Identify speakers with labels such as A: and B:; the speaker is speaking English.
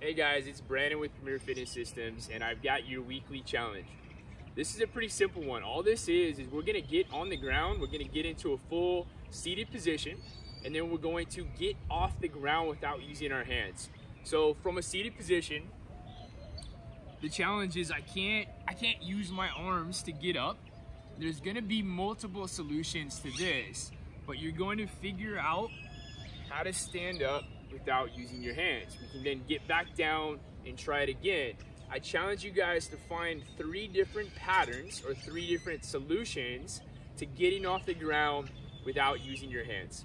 A: Hey guys, it's Brandon with Premier Fitness Systems, and I've got your weekly challenge. This is a pretty simple one. All this is, is we're gonna get on the ground, we're gonna get into a full seated position, and then we're going to get off the ground without using our hands. So from a seated position, the challenge is I can't, I can't use my arms to get up. There's gonna be multiple solutions to this, but you're going to figure out how to stand up without using your hands. We can then get back down and try it again. I challenge you guys to find three different patterns or three different solutions to getting off the ground without using your hands.